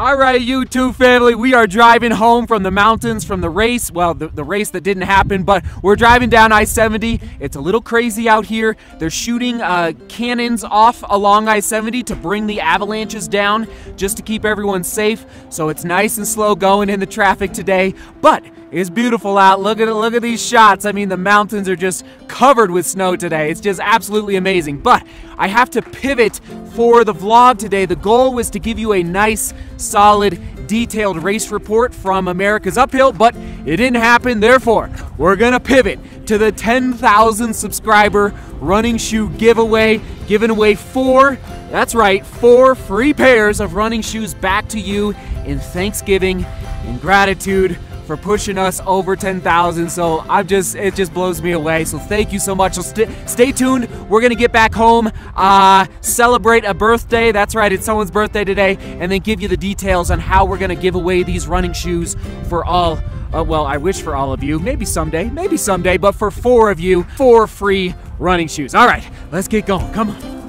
All right, YouTube family, we are driving home from the mountains from the race. Well, the, the race that didn't happen, but we're driving down I 70. It's a little crazy out here. They're shooting uh, cannons off along I 70 to bring the avalanches down just to keep everyone safe. So it's nice and slow going in the traffic today, but it's beautiful out. Look at it. Look at these shots. I mean, the mountains are just covered with snow today. It's just absolutely amazing. But I have to pivot for the vlog today. The goal was to give you a nice, solid, detailed race report from America's Uphill, but it didn't happen. Therefore, we're going to pivot to the 10,000 subscriber running shoe giveaway, giving away four, that's right, four free pairs of running shoes back to you in Thanksgiving, in gratitude for pushing us over 10,000. So I'm just, it just blows me away. So thank you so much. So st stay tuned. We're gonna get back home, uh, celebrate a birthday. That's right, it's someone's birthday today, and then give you the details on how we're gonna give away these running shoes for all. Uh, well, I wish for all of you. Maybe someday, maybe someday, but for four of you, four free running shoes. All right, let's get going. Come on.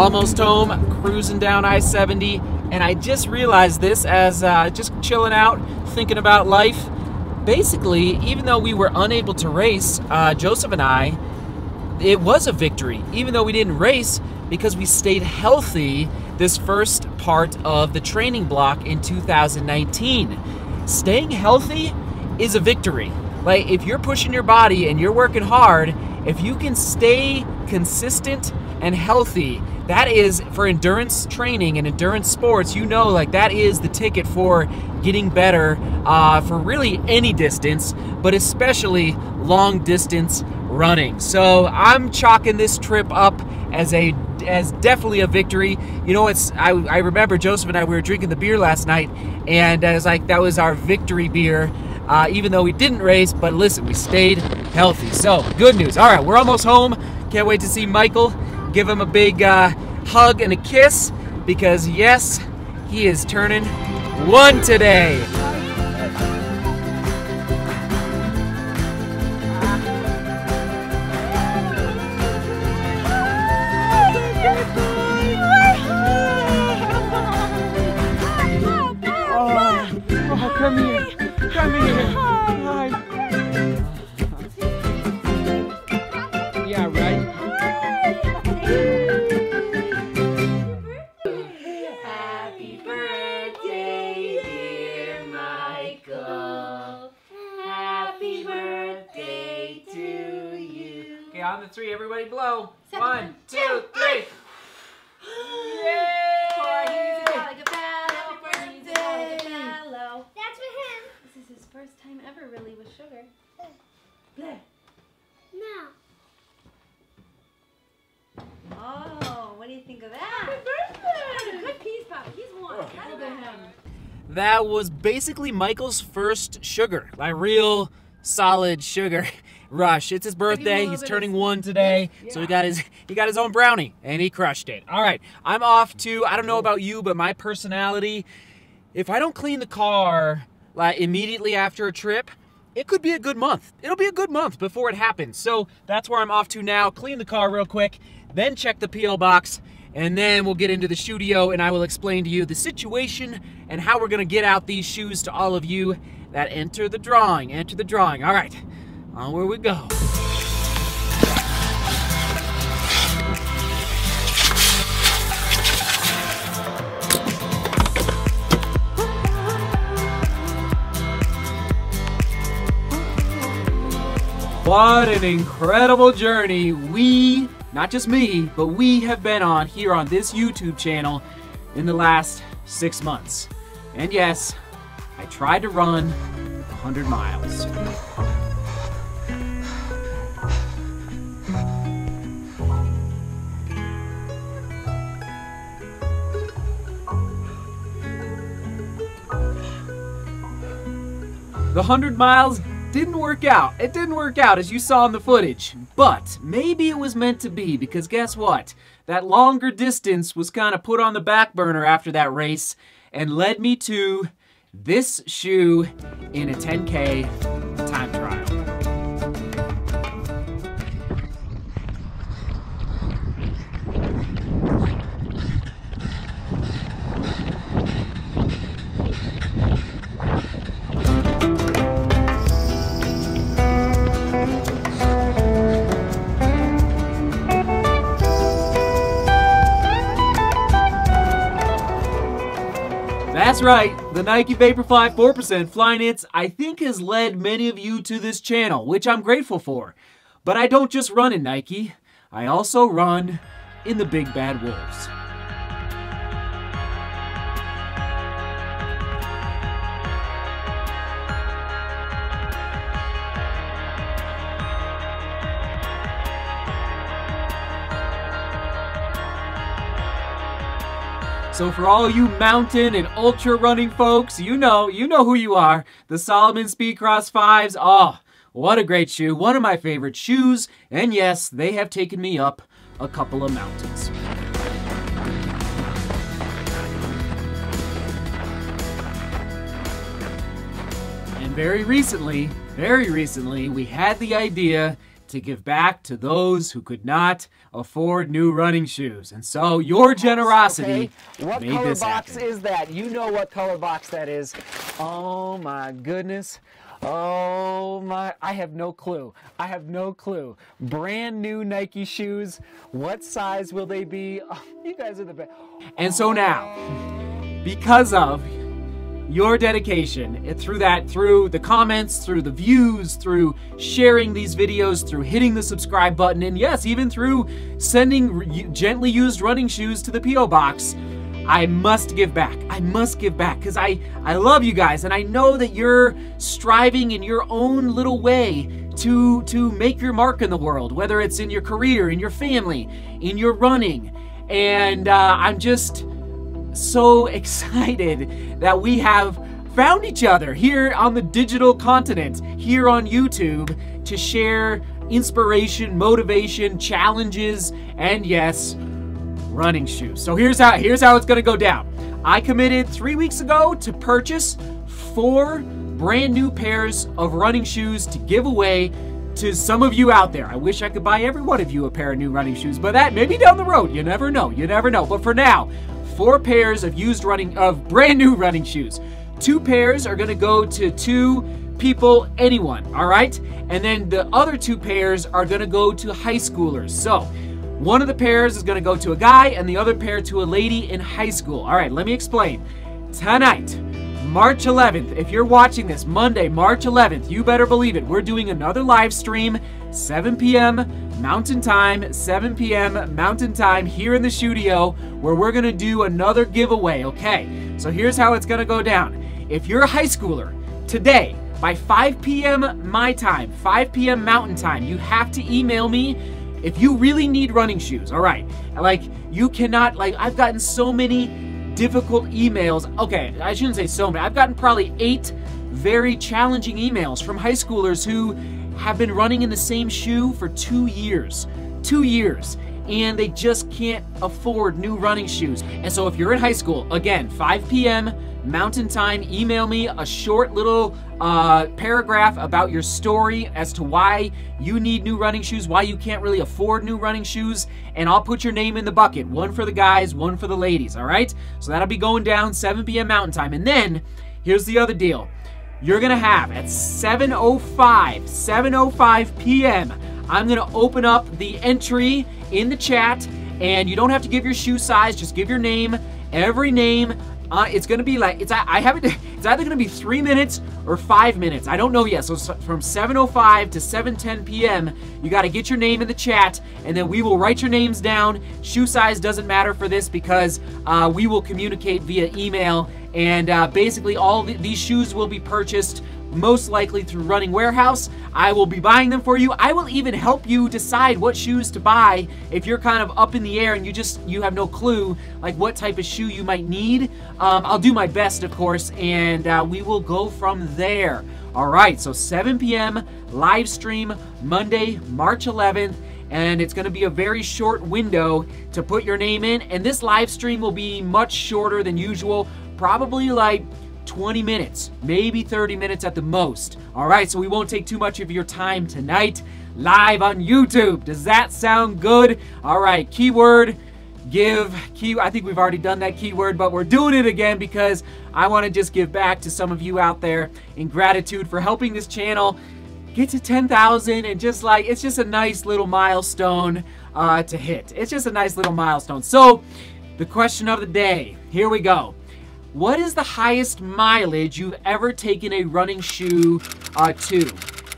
Almost home, cruising down I 70, and I just realized this as uh, just chilling out, thinking about life. Basically, even though we were unable to race, uh, Joseph and I, it was a victory, even though we didn't race because we stayed healthy this first part of the training block in 2019. Staying healthy is a victory. Like, if you're pushing your body and you're working hard, if you can stay consistent and healthy, that is for endurance training and endurance sports. You know, like that is the ticket for getting better uh, for really any distance, but especially long distance running. So I'm chalking this trip up as a as definitely a victory. You know, it's I, I remember Joseph and I we were drinking the beer last night, and I was like that was our victory beer. Uh, even though we didn't race, but listen, we stayed healthy. So, good news. All right, we're almost home. Can't wait to see Michael give him a big uh, hug and a kiss because, yes, he is turning one today. On the three, everybody blow. Seven, One, two, two, three. Yay! Happy birthday. That's for him. This is his first time ever really with sugar. No. Oh, what do you think of that? Happy birthday! Good piece, Papa. He's one. Look at him. That was basically Michael's first sugar, like real solid sugar rush. It's his birthday. He's turning one today, so he got his he got his own brownie and he crushed it. All right, I'm off to. I don't know about you, but my personality, if I don't clean the car like immediately after a trip. It could be a good month. It'll be a good month before it happens. So that's where I'm off to now. Clean the car real quick, then check the PO box, and then we'll get into the studio and I will explain to you the situation and how we're gonna get out these shoes to all of you that enter the drawing. Enter the drawing. All right, where we go. What an incredible journey we, not just me, but we have been on here on this YouTube channel in the last six months. And yes, I tried to run 100 miles. The 100 miles didn't work out. It didn't work out as you saw in the footage. But maybe it was meant to be because guess what? That longer distance was kind of put on the back burner after that race and led me to this shoe in a 10K That's right, the Nike Vaporfly 4% Flyknits I think has led many of you to this channel, which I'm grateful for. But I don't just run in Nike, I also run in the Big Bad Wolves. So for all you mountain and ultra running folks, you know, you know who you are. The Salomon Speedcross 5s. Oh, ah, what a great shoe. One of my favorite shoes. And yes, they have taken me up a couple of mountains. And very recently, very recently, we had the idea to give back to those who could not afford new running shoes. And so your generosity okay. what made color this box happen. is that? You know what color box that is. Oh my goodness. Oh my, I have no clue. I have no clue. Brand new Nike shoes. What size will they be? Oh, you guys are the best. And so now, because of your dedication eh, through that, through the comments, through the views, through sharing these videos, through hitting the subscribe button, and yes, even through sending gently used running shoes to the P.O. box, I must give back. I must give back because I, I love you guys and I know that you're striving in your own little way to, to make your mark in the world, whether it's in your career, in your family, in your running. And uh, I'm just so excited that we have found each other here on the digital continent, here on YouTube, to share inspiration, motivation, challenges, and yes, running shoes. So here's how here's how it's gonna go down. I committed three weeks ago to purchase four brand new pairs of running shoes to give away to some of you out there. I wish I could buy every one of you a pair of new running shoes, but that maybe down the road. You never know. You never know. But for now, four pairs of used running of brand new running shoes. Two pairs are gonna go to two people, anyone, all right? And then the other two pairs are gonna go to high schoolers. So one of the pairs is gonna go to a guy and the other pair to a lady in high school. All right, let me explain. Tonight, March 11th, if you're watching this Monday, March 11th, you better believe it, we're doing another live stream, 7 p.m. Mountain Time, 7 p.m. Mountain Time here in the studio where we're to do another giveaway, okay? So here's how it's to go down. If you're a high schooler, today, by 5 p.m. my time, 5 p.m. Mountain Time, you have to email me if you really need running shoes, all right? Like, you cannot, like, I've gotten so many difficult emails. Okay, I shouldn't say so many. I've gotten probably eight very challenging emails from high schoolers who have been running in the same shoe for two years. Two years. And they just can't afford new running shoes. And so if you're in high school, again, 5 p.m. Mountain Time, email me a short little uh, paragraph about your story as to why you need new running shoes, why you can't really afford new running shoes, and I'll put your name in the bucket. One for the guys, one for the ladies, all right? So that'll be going down 7 p.m. Mountain Time. And then, here's the other deal you're gonna have at 7.05, 7.05 p.m., I'm gonna open up the entry in the chat and you don't have to give your shoe size, just give your name, every name. Uh, it's gonna be like, it's I have it, it's either gonna be three minutes or five minutes. I don't know yet. So from 7.05 to 7.10 p.m., you gotta get your name in the chat and then we will write your names down. Shoe size doesn't matter for this because uh, we will communicate via email and uh, basically all th these shoes will be purchased most likely through Running Warehouse. I will be buying them for you. I will even help you decide what shoes to buy if you're kind of up in the air and you just you have no clue like what type of shoe you might need. Um, I'll do my best, of course, and uh, we will go from there. All right, so 7 p.m. live stream Monday, March 11th and it's going to be a very short window to put your name in and this live stream will be much shorter than usual probably like 20 minutes, maybe 30 minutes at the most. All right, so we won't take too much of your time tonight live on YouTube. Does that sound good? All right, keyword give key I think we've already done that keyword but we're doing it again because I want to just give back to some of you out there in gratitude for helping this channel get to 10,000 and just like it's just a nice little milestone uh, to hit. It's just a nice little milestone. So the question of the day, here we go. What is the highest mileage you've ever taken a running shoe uh, to?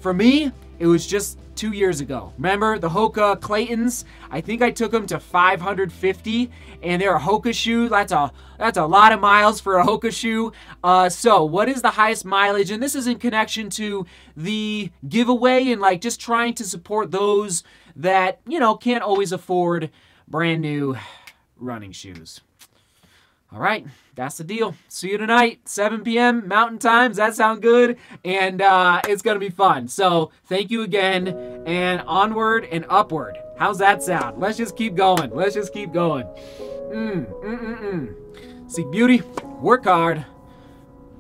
For me, it was just two years ago. Remember the Hoka Claytons? I think I took them to 550, and they're a Hoka shoe. That's a that's a lot of miles for a Hoka shoe. Uh, so, what is the highest mileage? And this is in connection to the giveaway and like just trying to support those that you know can't always afford brand new running shoes. All right, that's the deal. See you tonight, 7 p.m. Mountain Times. That sound good? And uh, it's going to be fun. So thank you again, and onward and upward. How's that sound? Let's just keep going. Let's just keep going. Mm, mm, mm, mm. Seek beauty, work hard,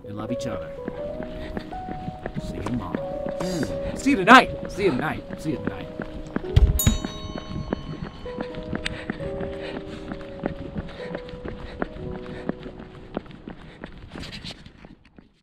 and love each other. See you tomorrow. Mm. See you tonight. See you tonight. See you tonight.